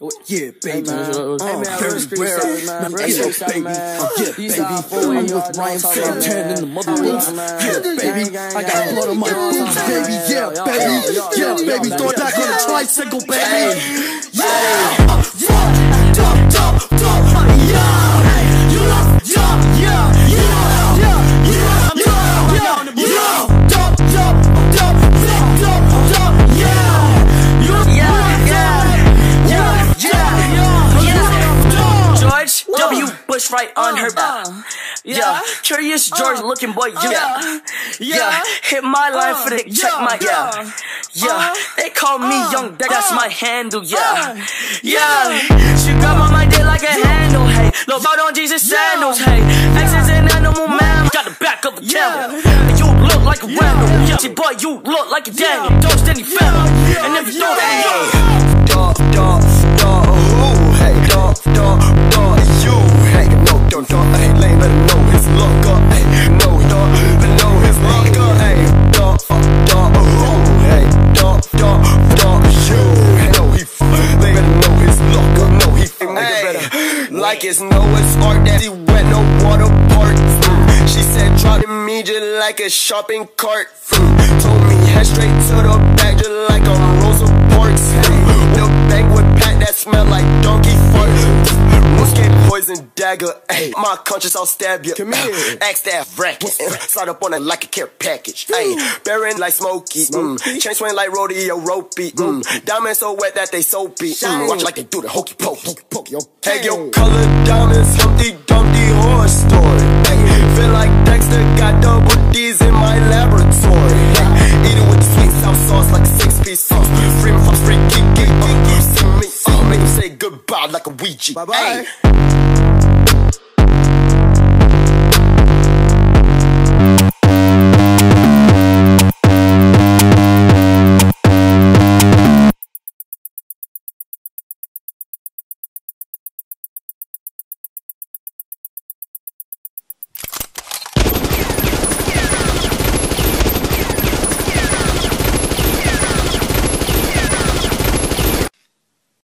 Yeah, baby. Hey, man. Uh, hey, man, very rare. Man, hey, yo, baby. Uh, yeah, baby. I'm with Ryan Santana in the mother roots. Yeah, baby. I got blood on my boots, baby. Yeah, baby. Yeah, baby. Thought I on a tricycle, baby. Yeah. Uh, W. Bush right on her back. Uh, Yeah, curious George looking boy. Yeah, yeah. Hit my line for the check my yeah. Yeah, they call me Young Deck, that's my handle. Yeah, yeah. She grab on my dick like a handle. Hey, look out on Jesus sandals. Hey, X's an animal man. Got the back of a camel. And you look like a Randall. Yeah, see, boy, you look like a Daniel. Don't stand any family. And if you don't, then yo. dog, dog, dog, Like it's Noah's Ark that he wet, no water park. She said, drop me just like a shopping cart. Told me head straight to the back, just like a Rosa Parks. Dagger, ayy. My conscience, I'll stab you. Come here. Axe that racket. Slide up on it like a care package. Ayy, bearing like smoky. Mm. Chain swing like rodeo ropey. Mm. Diamonds so wet that they soapy. Mm. Watch like they do the hokey pokey. hokey pokey Hey, yo, colored diamonds, Humpty Dumpty horse story. Ayy, feel like Dexter got double D's in my laboratory. Hey, eat it with the sweet sour sauce like a six piece sauce. Free from free geek geek. Uh, see me, uh, make him say goodbye like a Ouija. Bye bye.